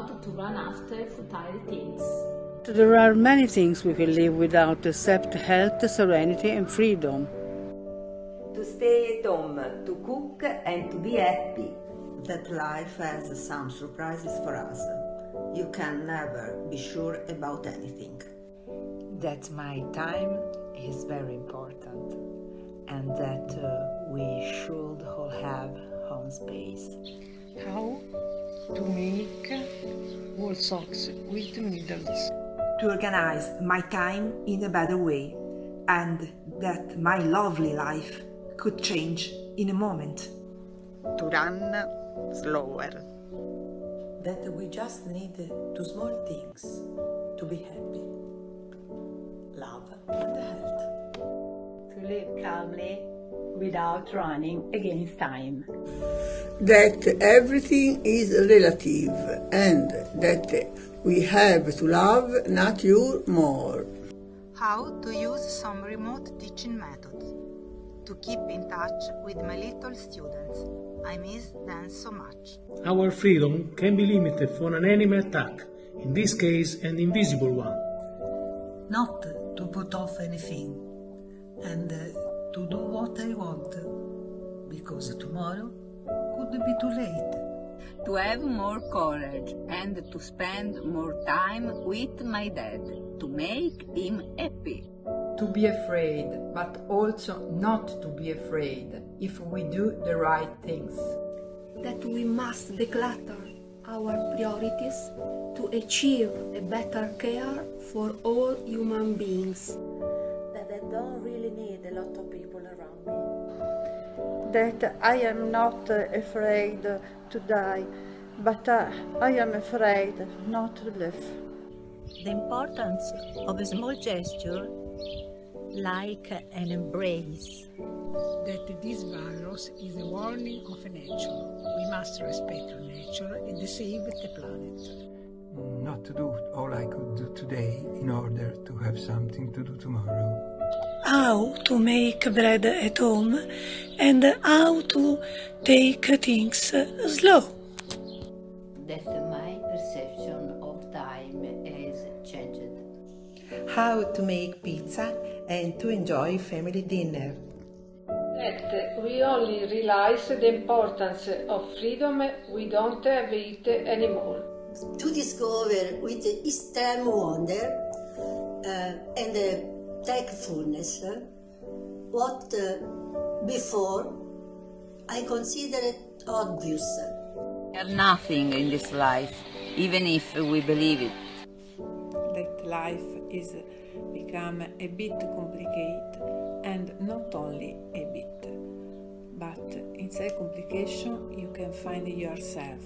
patient not to run after futile things. There are many things we can live without except health, serenity, and freedom. To stay at home, to cook, and to be happy. That life has some surprises for us. You can never be sure about anything. That my time is very important and that uh, we should all have home space. How to make wool socks with needles. To organize my time in a better way and that my lovely life could change in a moment. To run slower. That we just need two small things to be happy love and health. To live calmly without running against time. That everything is relative and that we have to love nature more. How to use some remote teaching methods to keep in touch with my little students. I miss them so much. Our freedom can be limited for an enemy attack, in this case an invisible one. Not to put off anything and uh, to do what I want because tomorrow could be too late. To have more courage and to spend more time with my dad to make him happy. To be afraid, but also not to be afraid if we do the right things. That we must declutter our priorities to achieve a better care for all human beings. That I don't really need a lot of people around me. That I am not afraid to die, but uh, I am afraid not to live. The importance of a small gesture like an embrace. That this virus is a warning of nature. We must respect nature and save the planet. Not to do all I could do today in order to have something to do tomorrow. How to make bread at home and how to take things slow. That my perception of time has changed. How to make pizza and to enjoy family dinner. That we only realize the importance of freedom, we don't have it anymore. To discover with extreme wonder uh, and uh, thankfulness uh, what before I considered obvious. There's nothing in this life, even if we believe it. That life is become a bit complicated and not only a bit, but inside complication you can find yourself.